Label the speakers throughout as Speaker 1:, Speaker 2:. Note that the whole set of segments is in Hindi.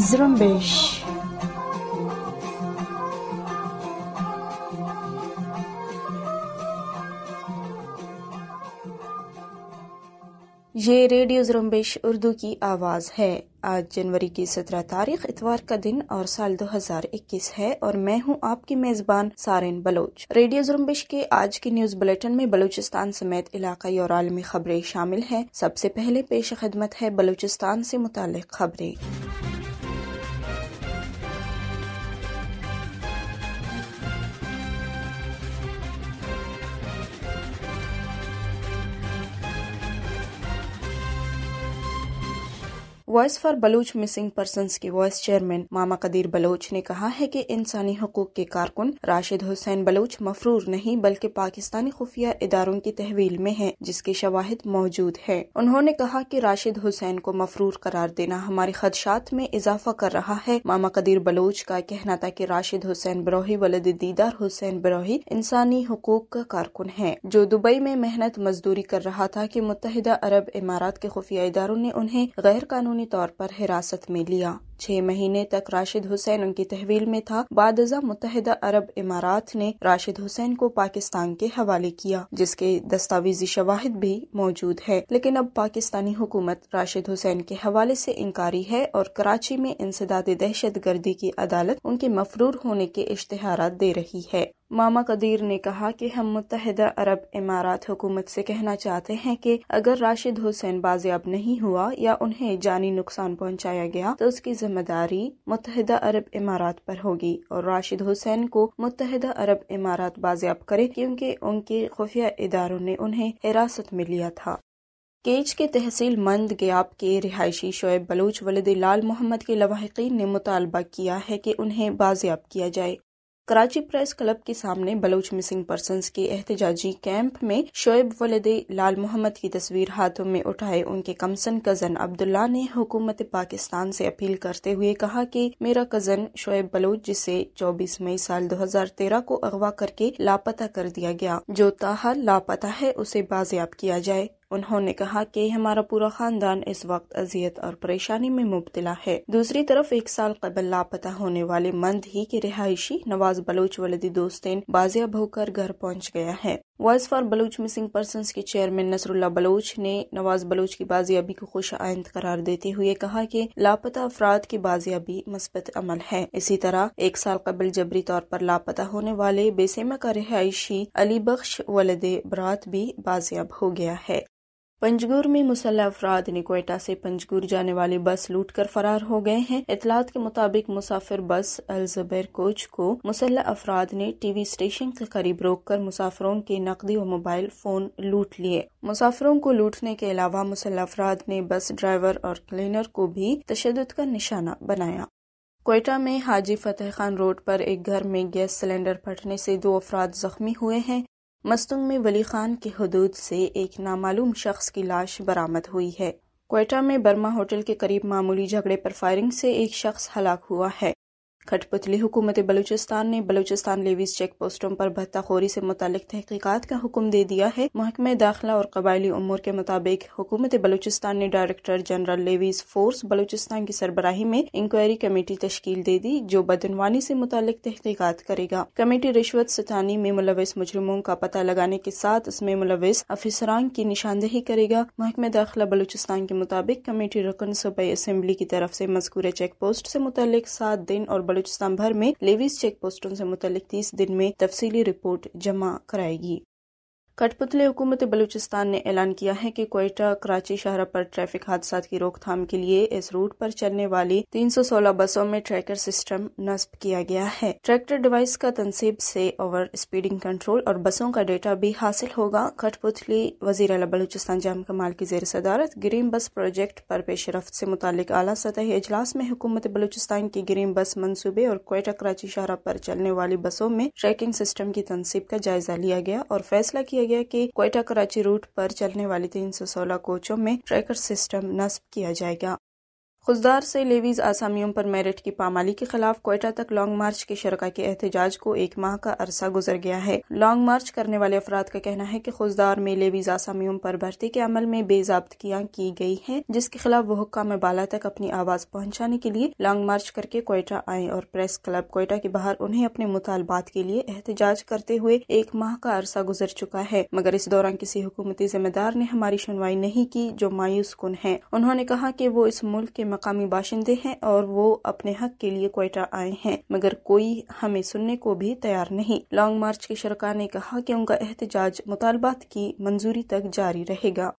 Speaker 1: Zrumbish ये रेडियो जुरम्बिश उर्दू की आवाज़ है। आज जनवरी की सत्रह तारीख, इतवार का दिन और साल 2021 है और मैं हूँ आपकी मेजबान सारिन बलोच। रेडियो जुरम्बिश के आज की न्यूज़ बुलेटिन में बलूचिस्तान समेत इलाकाई और आलमी खबरें शामिल हैं। सबसे पहले पेश खदमत है बलूचिस्तान से मुतालिक खबरें। Voice for Baloch missing person के वॉइस चेयरमैन मामा कदीर बलोच ने कहा है कि इंसानी हकूक के कारकुन राशिद हुसैन बलोच मफरूर नहीं, बल्कि पाकिस्तानी खुफिया इदारों की तहवील में है, जिसके शवाहिद मौजूद है। उन्होंने कहा कि राशिद हुसैन को मफरूर करार देना हमारे खदशात में इजाफा कर रहा है। मामा कदीर बलोच का कहना था की राशिद हुसैन बरोही, वलद दीदार हुसैन बरोही इंसानी हकूक का कारकुन है, जो दुबई में मेहनत मजदूरी कर रहा था की मुतहदा अरब इमारात के खुफिया इदारों ने उन्हें गैर कानूनी कानूनी तौर पर हिरासत में लिया। छह महीने तक राशिद हुसैन उनकी तहवील में था। बादजा मुतहदा अरब इमारात ने राशिद हुसैन को पाकिस्तान के हवाले किया, जिसके दस्तावेजी शवाहिद भी मौजूद है। लेकिन अब पाकिस्तानी हुकूमत राशिद हुसैन के हवाले से इनकारी है और कराची में इंसदाद दहशत गर्दी की अदालत उनके मफरूर होने के इश्तेहार दे रही है। मामा कदीर ने कहा कि हम मुतहदा अरब इमारात हुकूमत से कहना चाहते हैं कि अगर राशिद हुसैन बाजियाब नहीं हुआ या उन्हें जानी नुकसान पहुँचाया गया तो उसकी ज़िम्मेदारी मुतहदा अरब इमारात पर होगी और राशिद हुसैन को मुतहदा अरब इमारात बाजियाब करे क्योंकि उनके खुफिया इदारों ने उन्हें हिरासत में लिया था। केच के तहसील मंद गयाब के रिहायशी शोएब बलूच, वलद लाल मोहम्मद के लवाहकिन ने मुतालबा किया है कि उन्हें बाजियाब किया जाए। कराची प्रेस क्लब के सामने बलोच मिसिंग पर्सन के एहतजाजी कैंप में शोएब वलदे लाल मोहम्मद की तस्वीर हाथों में उठाए उनके कमसन कज़न अब्दुल्ला ने हुकूमत पाकिस्तान से अपील करते हुए कहा कि मेरा कज़न शोएब बलोच, जिसे 24 मई साल 2013 को अगवा करके लापता कर दिया गया, जो ताहल लापता है, उसे बाजियाब किया जाए। उन्होंने कहा कि हमारा पूरा खानदान इस वक्त अजियत और परेशानी में मुबतला है। दूसरी तरफ़, एक साल कबल लापता होने वाले मंद ही के रिहायशी नवाज़ बलोच वलदी दोस्तीन बाजियाब होकर घर पहुँच गया है। Voice for Baloch missing person के चेयरमैन नसरुल्ला बलोच ने नवाज़ बलोच की बाजियाबी को खुश आइंद करार देते हुए कहा कि लापता अफराद की बाजियाबी मस्बत अमल है। इसी तरह, एक साल कबल जबरी तौर पर लापता होने वाले बेसेमा का रिहायशी अली बख्श वलद बरात भी बाजियाब हो गया है। पंजगुर में मुसल्ह अफराद ने कोयटा से पंजगुर जाने वाली बस लूट कर फरार हो गए हैं। इतलात के मुताबिक मुसाफिर बस अलजबैर कोच को मुसल्ह अफराद ने टीवी स्टेशन के करीब रोक कर मुसाफिरों के नकदी और मोबाइल फ़ोन लूट लिए। मुसाफिरों को लूटने के अलावा मुसल्ह अफराद ने बस ड्राइवर और क्लीनर को भी तशद का निशाना बनाया। कोयटा में हाजी फतेह खान रोड पर एक घर में गैस सिलेंडर फटने से दो अफराद जख्मी हुए हैं। मस्तुंग में वली खान के हदूद से एक नामालूम शख्स की लाश बरामद हुई है। कोयटा में बर्मा होटल के करीब मामूली झगड़े पर फायरिंग से एक शख्स हलाक हुआ है। खटपुतली हुकूमत बलूचिस्तान ने बलूचिस्तान लेवीज चेक पोस्टों पर भत्ताखोरी से मुतलिक तहकीकत का हुक्म दे दिया है। महकमे दाखिला और कबायली उमूर के मुताबिक हुकूमत बलूचिस्तान ने director general levies force Balochistan की सरबराही में इंक्वायरी कमेटी तश्कील दे दी, जो बदनवानी से मुतलिक तहकीकत करेगा। कमेटी रिश्वत सतानी में मुलविस मुजरमों का पता लगाने के साथ उसमें मुलविस अफसरान की निशानदेही करेगा। महकमे दाखिला बलूचिस्तान के मुताबिक कमेटी रुकन सूबाई असम्बली की तरफ़ से मजकूर चेक पोस्ट से मुतलिक सात दिन और बलूचिस्तान भर में लेविस चेक पोस्टों से मुतल तीस दिन में तफसीली रिपोर्ट जमा कराएगी। कठपुतली हुकूमत बलूचिस्तान ने ऐलान किया है कि कोयटा, कराची शहर पर ट्रैफ़िक हादसा की रोकथाम के लिए इस रूट पर चलने वाली 316 बसों में ट्रैकर सिस्टम नस्ब किया गया है। ट्रैक्टर डिवाइस का तनसीब से ओवर स्पीडिंग कंट्रोल और बसों का डेटा भी हासिल होगा। कठपुतली वज़ीर अला बलूचिस्तान जाम कमाल की जेर सदारत ग्रीन बस प्रोजेक्ट पर पेश रफ्त से मुतालिक आला सतही अजलास में हुकूमत बलूचिस्तान की ग्रीन बस मनसूबे और कोयटा, कराची शहर पर चलने वाली बसों में ट्रैकिंग सिस्टम की तनसीब का जायजा लिया गया और फैसला किया गया कि कोयटा कराची रूट पर चलने वाली 316 कोचों में ट्रैकर सिस्टम नस्ब किया जाएगा। खुजदार से लेवीज आसामियों पर मेरिट की पामाली के खिलाफ कोयटा तक लॉन्ग मार्च के शरका के एहतजाज को एक माह का अरसा गुजर गया है। लॉन्ग मार्च करने वाले अफराद का कहना है कि खुजदार में लेवीज आसामियों पर भर्ती के अमल में बेजाबतगियाँ की गई हैं, जिसके खिलाफ वो हुक्म बाला तक अपनी आवाज़ पहुँचाने के लिए लॉन्ग मार्च करके कोयटा आए और प्रेस क्लब कोयटा के बाहर उन्हें अपने मुतालबात के लिए एहतजाज करते हुए एक माह का अरसा गुजर चुका है। मगर इस दौरान किसी हुकूमती जिम्मेदार ने हमारी सुनवाई नहीं की, जो मायूस कन है। उन्होंने कहा की वो इस मुल्क के मकामी बाशिंदे हैं और वो अपने हक के लिए कोयटा आए हैं, मगर कोई हमें सुनने को भी तैयार नहीं। लॉन्ग मार्च के शरका ने कहा कि उनका एहतजाज मुतालबात की मंजूरी तक जारी रहेगा।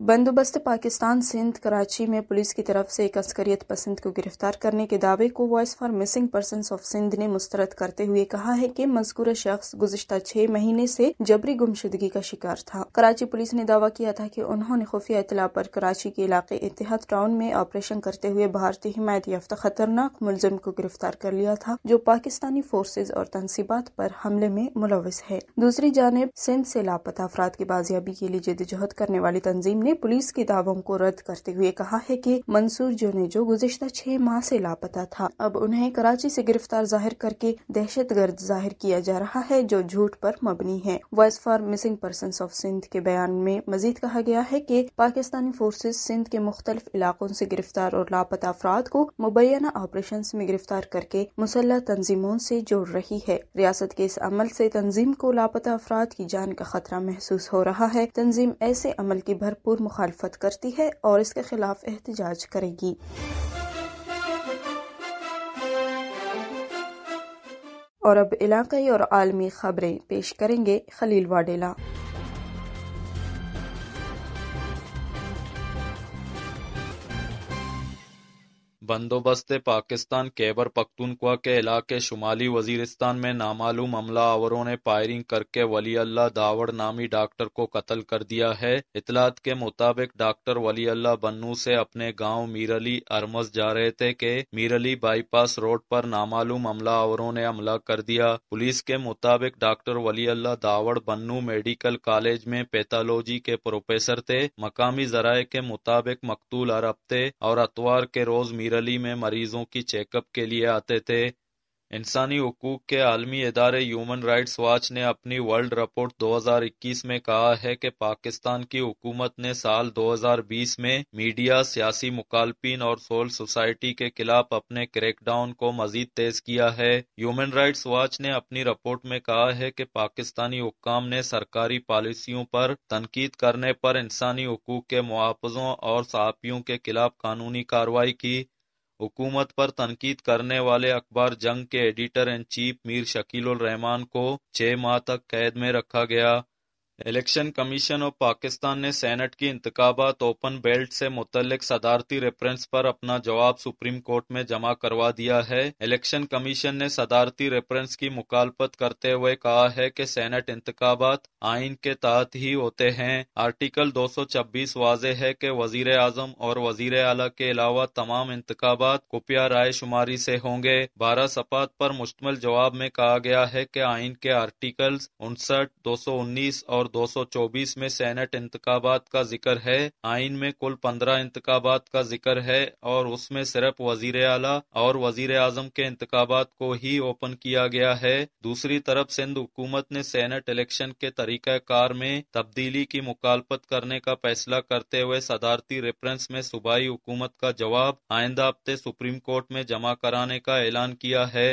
Speaker 1: बंदोबस्त पाकिस्तान सिंध कराची में पुलिस की तरफ़ से एक अस्करियत पसंद को गिरफ़्तार करने के दावे को voice for missing person of Sindh ने मुस्तरद करते हुए कहा है कि मजकूर शख्स गुजशत छह महीने से जबरी गुमशुदगी का शिकार था। कराची पुलिस ने दावा किया था कि उन्होंने खुफिया इतला पर कराची के इलाके इतिहाद टाउन में ऑपरेशन करते हुए भारतीय हिमायत याफ्ता खतरनाक मुलजिम को गिरफ़्तार कर लिया था, जो पाकिस्तानी फोर्सेज और तनसीबात पर हमले में मुलविस है। दूसरी जानब, सिंध से लापता अफराद की बाजियाबी के लिए जदोजहद करने वाली तंजीम ने पुलिस के दावों को रद्द करते हुए कहा है कि मंसूर जो गुजशत छह माह से लापता था, अब उन्हें कराची से गिरफ़्तार ज़ाहिर करके दहशत गर्द ज़ाहिर किया जा रहा है, जो झूठ पर मबनी है। Voice for missing person of Sindh के बयान में मजीद कहा गया है की पाकिस्तानी फोर्सेज सिंध के मुख्तलिफ़ इलाकों से गिरफ़्तार और लापता अफराद को मुबैना ऑपरेशन में गिरफ़्तार करके मुसल्ह तंजीमों से जोड़ रही है। रियासत के इस अमल से तंजीम को लापता अफराद की जान का खतरा महसूस हो रहा है। तंजीम ऐसे अमल की भरपूर मुखालफत करती है और इसके खिलाफ एहतजाज करेगी। और अब इलाकई और आलमी खबरें पेश करेंगे खलील वाडेला।
Speaker 2: बंदोबस्त पाकिस्तान कैबर पख्तूनख्वा के इलाके शुमाली वजीरिस्तान में नामालूम हमला आवरों ने फायरिंग करके वली अल्लाह दावड़ नामी डॉक्टर को कत्ल कर दिया है। इतलात के मुताबिक डॉक्टर वली अल्लाह बन्नू से अपने गाँव मीरली अरमस जा रहे थे कि मीरली बाईपास रोड पर नामालूम हमला आवरों ने हमला कर दिया। पुलिस के मुताबिक doctor Wali Allah Dawar Bannu medical college में पैथोलॉजी के प्रोफेसर थे। मकामी जराये के मुताबिक मकतूल अरब थे और अतवार के रोज मीर अली में मरीजों की चेकअप के लिए आते थे। इंसानी हकूक के आलमी इदारे ह्यूमन राइट्स वॉच ने अपनी वर्ल्ड रिपोर्ट 2021 में कहा है कि पाकिस्तान की हुकूमत ने साल 2020 में मीडिया, सियासी मुखालफिन और सोल सोसाइटी के खिलाफ अपने क्रैकडाउन को मजीद तेज किया है। ह्यूमन राइट्स वॉच ने अपनी रिपोर्ट में कहा है कि पाकिस्तानी हुकाम ने सरकारी पॉलिसियों पर तनकीद करने पर इंसानी हकूक के मुआवजों और सहाफ़ियों के खिलाफ कानूनी कार्रवाई की। हुकूमत पर तनकीद करने वाले अखबार जंग के editor in chief Mir Shakil Rahman को छह माह तक कैद में रखा गया। इलेक्शन कमीशन ऑफ़ पाकिस्तान ने सैनट की इंतबात ओपन बेल्ट से मुतलक सदारती रेफरेंस पर अपना जवाब सुप्रीम कोर्ट में जमा करवा दिया है। इलेक्शन कमीशन ने सदारती रेफरेंस की मुखालफत करते हुए कहा है कि सैनट इंतबात आइन के तहत ही होते हैं। आर्टिकल 226 वाजे है कि वज़ीर आज़म और वज़ीर अला के अलावा तमाम इंतबात खुफिया राय शुमारी से होंगे। बारह सपात पर मुश्तमल जवाब में कहा गया है कि आइन के आर्टिकल उनसठ, दो सौ उन्नीस और और 224 में सेनेट इंतबात का ज़िक्र है, आइन में कुल पंद्रह इंतबात का ज़िक्र है, और उसमें सिर्फ़ वज़ीर अला और वज़ीर आज़म के इंतबात को ही ओपन किया गया है। दूसरी तरफ़ सिंध हुकूमत ने सेनेट इलेक्शन के तरीका कार में तब्दीली की मुखालफत करने का फैसला करते हुए सदारती रेफरेंस में सूबाई हुकूमत का जवाब आइंदा हफ़्ते सुप्रीम कोर्ट में जमा कराने का ऐलान किया है।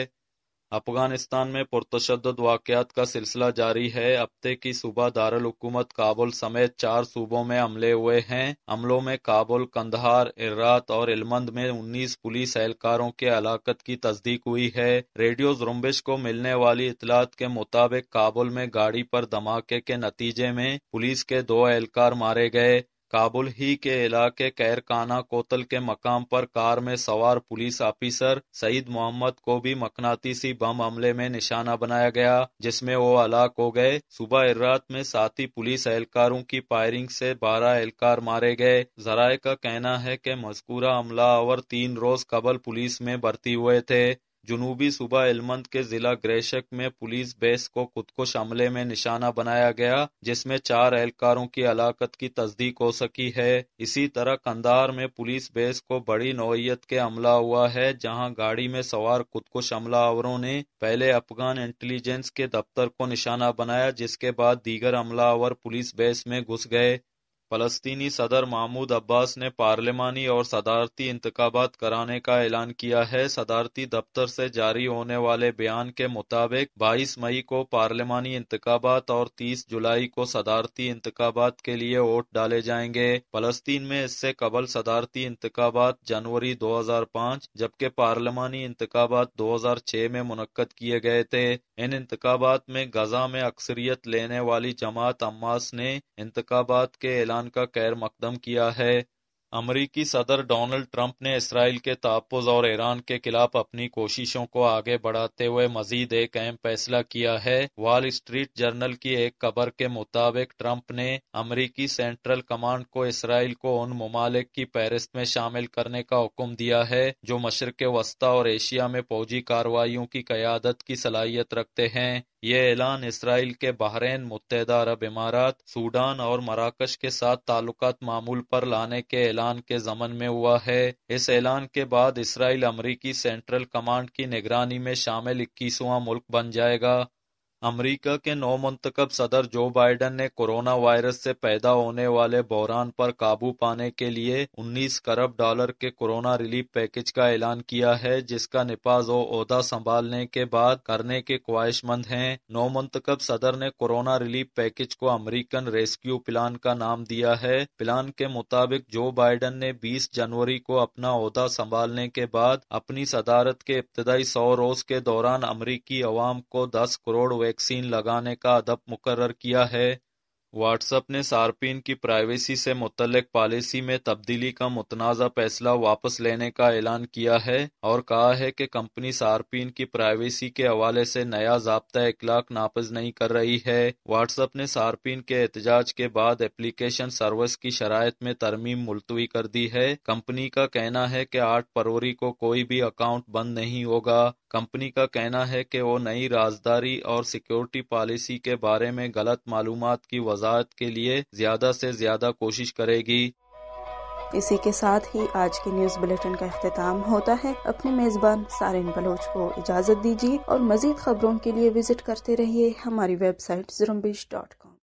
Speaker 2: अफ़गानिस्तान में पुरतशद वाकयात का सिलसिला जारी है। हफ़्ते की सुबह दारकूमत काबुल समेत चार सूबों में हमले हुए हैं। हमलों में काबुल कंदहार इर्रात और इलमंद में उन्नीस पुलिस एहलकारों के हलाकत की तस्दीक हुई है। रेडियो जुम्बिश को मिलने वाली इतलात के मुताबिक काबुल में गाड़ी पर धमाके के नतीजे में पुलिस के दो एहलकार मारे गए। काबुल ही के इलाके कैरकाना कोतल के मकाम पर कार में सवार पुलिस ऑफिसर सईद मोहम्मद को भी मकनातीसी बम हमले में निशाना बनाया गया, जिसमें वो हलाक हो गए। सुबह रात में साथी पुलिस एहलकारों की फायरिंग से बारह एहलकार मारे गए। जराये का कहना है कि मजकूरा हमला और तीन रोज कबल पुलिस में भर्ती हुए थे। जुनूबी सूबा इलमंद के जिला ग्रेशक में पुलिस बेस को खुदकुश हमले में निशाना बनाया गया, जिसमें चार एहलकारों की हलाकत की तस्दीक हो सकी है। इसी तरह कंधार में पुलिस बेस को बड़ी नौयत के हमला हुआ है, जहाँ गाड़ी में सवार खुद खुदकुश हमलावरों ने पहले अफगान इंटेलिजेंस के दफ्तर को निशाना बनाया, जिसके बाद दीगर हमलावर पुलिस बेस में घुस गए। फलस्तीनी सदर महमूद अब्बास ने पार्लिमानी और सदारती इंतबात कराने का ऐलान किया है। सदारती दफ्तर से जारी होने वाले बयान के मुताबिक 22 मई को पार्लिमानी इंतबात और 30 जुलाई को सदारती इंतबात के लिए वोट डाले जाएँगे। फलस्तीन में इससे कबल सदारती इंतबात जनवरी 2005 जबकि पार्लिमानी इंतबात 2006 में मुनद किए गए थे। इन इंतबात में गजा में अक्सरियत लेने वाली जमात अम्मास ने इंतबात के ऐलान का खैर मकदम किया है। अमरीकी सदर डोनाल्ड ट्रंप ने इसराइल के तहफ़ और ईरान के खिलाफ अपनी कोशिशों को आगे बढ़ाते हुए मजीद एक अहम फैसला किया है। वॉल स्ट्रीट जर्नल की एक खबर के मुताबिक ट्रंप ने अमरीकी सेंट्रल कमांड को इसराइल को उन ममालिक की फहरिस्त में शामिल करने का हुक्म दिया है, जो मशरक वस्ती और एशिया में फौजी कार्रवाइयों की क्यादत की सलाहियत रखते हैं। ये ऐलान इसराइल के बहरेन मुतहदा अरब इमारात, सूडान और मराकश के साथ ताल्लुक मामूल पर लाने के ऐलान के जमन में हुआ है। इस ऐलान के बाद इसराइल अमरीकी सेंट्रल कमांड की निगरानी में शामिल इक्कीसवां मुल्क बन जाएगा। अमेरिका के नौ मंतखब सदर जो बाइडन ने कोरोना वायरस से पैदा होने वाले बहरान पर काबू पाने के लिए 19 खरब डॉलर के कोरोना रिलीफ पैकेज का ऐलान किया है, जिसका निपाज ओहदा संभालने के बाद करने के ख्वाहिशमंद हैं। नौ मंतखब सदर ने कोरोना रिलीफ पैकेज को अमेरिकन रेस्क्यू प्लान का नाम दिया है। प्लान के मुताबिक जो बाइडन ने बीस जनवरी को अपना ओहदा संभालने के बाद अपनी सदारत के इब्तदाई सौ रोज के दौरान अमरीकी अवाम को दस करोड़ वैक्सीन लगाने का अदब मुकर्र किया है। व्हाट्सएप ने सार्फिन की प्राइवेसी से मुतलक पॉलिसी में तब्दीली का मुतनाज़ा फैसला वापस लेने का ऐलान किया है और कहा है कि कंपनी सार्फिन की प्राइवेसी के हवाले से नया जबता इखलाक नाफज नहीं कर रही है। व्हाट्सएप ने सार्फिन के एहतजाज के बाद एप्लीकेशन सर्विस की शरात में तरमीम मुलतवी कर दी है। कंपनी का कहना है कि आठ फरवरी को कोई भी अकाउंट बंद नहीं होगा। कंपनी का कहना है कि वो नई राजदारी और सिक्योरिटी पॉलिसी के बारे में गलत मालूम की वजाहत के लिए ज़्यादा से ज़्यादा कोशिश करेगी।
Speaker 1: इसी के साथ ही आज के न्यूज़ बुलेटिन का अख्ताम होता है। अपने मेजबान सारिन बलोच को इजाज़त दीजिए और मजीद खबरों के लिए विज़िट करते रहिए हमारी वेबसाइट जुरम्बिश डॉट कॉम।